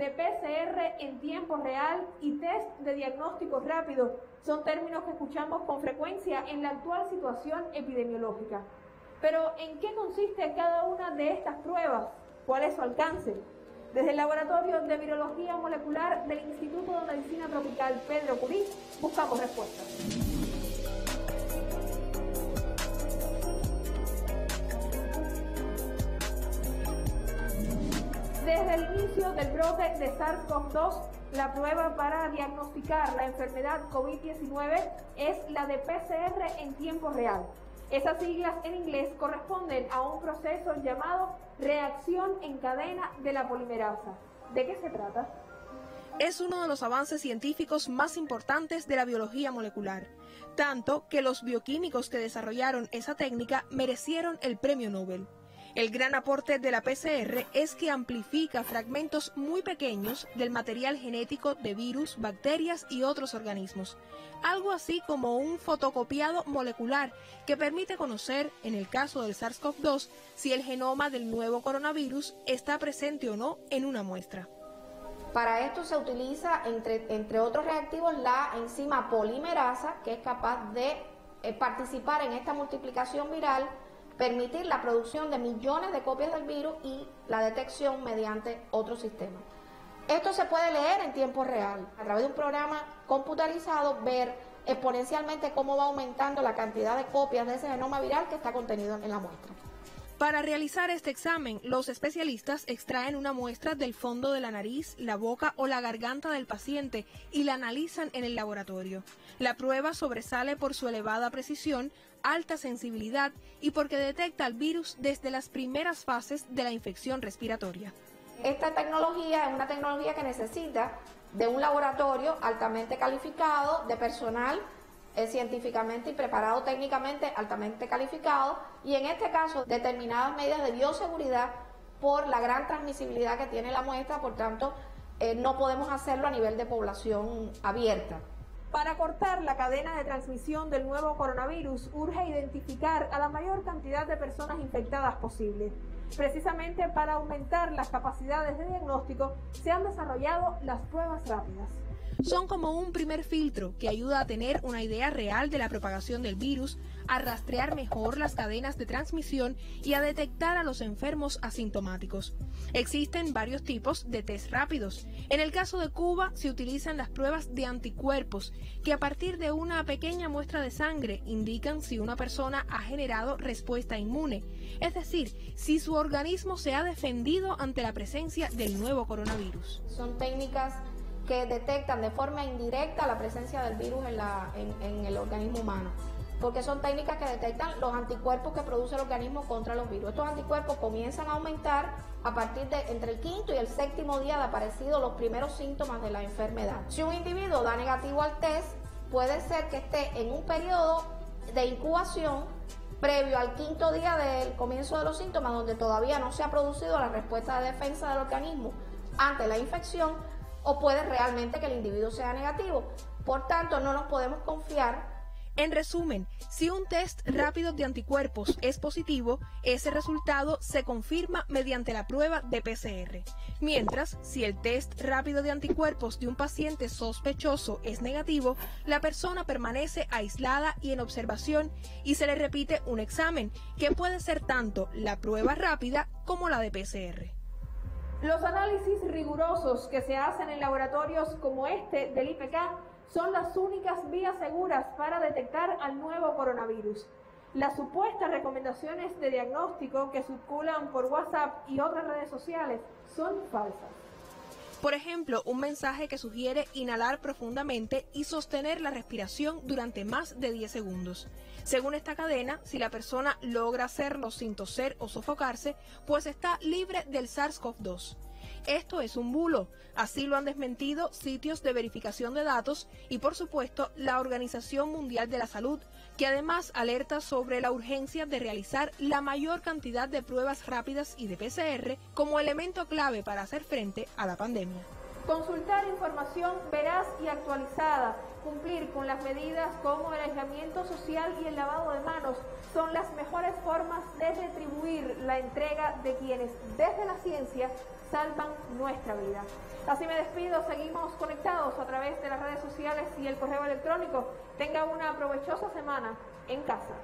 de PCR en tiempo real y test de diagnóstico rápido son términos que escuchamos con frecuencia en la actual situación epidemiológica. Pero ¿en qué consiste cada una de estas pruebas? ¿Cuál es su alcance? Desde el Laboratorio de Virología Molecular del Instituto de Medicina Tropical Pedro Curí buscamos respuestas. Desde el inicio del brote de SARS-CoV-2, la prueba para diagnosticar la enfermedad COVID-19 es la de PCR en tiempo real. Esas siglas en inglés corresponden a un proceso llamado reacción en cadena de la polimerasa. ¿De qué se trata? Es uno de los avances científicos más importantes de la biología molecular, tanto que los bioquímicos que desarrollaron esa técnica merecieron el premio Nobel. El gran aporte de la PCR es que amplifica fragmentos muy pequeños del material genético de virus, bacterias y otros organismos, algo así como un fotocopiado molecular que permite conocer, en el caso del SARS-CoV-2, si el genoma del nuevo coronavirus está presente o no en una muestra. Para esto se utiliza, entre, entre otros reactivos, la enzima polimerasa, que es capaz de eh, participar en esta multiplicación viral permitir la producción de millones de copias del virus y la detección mediante otro sistema. Esto se puede leer en tiempo real, a través de un programa computarizado, ver exponencialmente cómo va aumentando la cantidad de copias de ese genoma viral que está contenido en la muestra. Para realizar este examen, los especialistas extraen una muestra del fondo de la nariz, la boca o la garganta del paciente y la analizan en el laboratorio. La prueba sobresale por su elevada precisión, alta sensibilidad y porque detecta el virus desde las primeras fases de la infección respiratoria. Esta tecnología es una tecnología que necesita de un laboratorio altamente calificado, de personal es científicamente y preparado técnicamente, altamente calificado, y en este caso determinadas medidas de bioseguridad por la gran transmisibilidad que tiene la muestra, por tanto, eh, no podemos hacerlo a nivel de población abierta. Para cortar la cadena de transmisión del nuevo coronavirus, urge identificar a la mayor cantidad de personas infectadas posible. Precisamente para aumentar las capacidades de diagnóstico, se han desarrollado las pruebas rápidas son como un primer filtro que ayuda a tener una idea real de la propagación del virus, a rastrear mejor las cadenas de transmisión y a detectar a los enfermos asintomáticos. Existen varios tipos de test rápidos. En el caso de Cuba se utilizan las pruebas de anticuerpos, que a partir de una pequeña muestra de sangre indican si una persona ha generado respuesta inmune, es decir, si su organismo se ha defendido ante la presencia del nuevo coronavirus. Son técnicas que detectan de forma indirecta la presencia del virus en, la, en, el organismo humano porque son técnicas que detectan los anticuerpos que produce el organismo contra los virus. Estos anticuerpos comienzan a aumentar a partir de entre el quinto y el séptimo día de aparecido los primeros síntomas de la enfermedad. Si un individuo da negativo al test, puede ser que esté en un periodo de incubación previo al quinto día del comienzo de los síntomas, donde todavía no se ha producido la respuesta de defensa del organismo ante la infección, o puede realmente que el individuo sea negativo. Por tanto, no nos podemos confiar. En resumen, si un test rápido de anticuerpos es positivo, ese resultado se confirma mediante la prueba de PCR. Mientras, si el test rápido de anticuerpos de un paciente sospechoso es negativo, la persona permanece aislada y en observación y se le repite un examen, que puede ser tanto la prueba rápida como la de PCR. Los análisis rigurosos que se hacen en laboratorios como este del IPK son las únicas vías seguras para detectar al nuevo coronavirus. Las supuestas recomendaciones de diagnóstico que circulan por WhatsApp y otras redes sociales son falsas. Por ejemplo, un mensaje que sugiere inhalar profundamente y sostener la respiración durante más de 10 segundos. Según esta cadena, si la persona logra hacerlo sin toser o sofocarse, pues está libre del SARS-CoV-2. Esto es un bulo, así lo han desmentido sitios de verificación de datos y por supuesto la Organización Mundial de la Salud, que además alerta sobre la urgencia de realizar la mayor cantidad de pruebas rápidas y de PCR como elemento clave para hacer frente a la pandemia. Consultar información veraz y actualizada, cumplir con las medidas como el aislamiento social y el lavado de manos son las mejores formas de retribuir la entrega de quienes desde la ciencia salvan nuestra vida. Así me despido, seguimos conectados a través de las redes sociales y el correo electrónico. Tenga una provechosa semana en casa.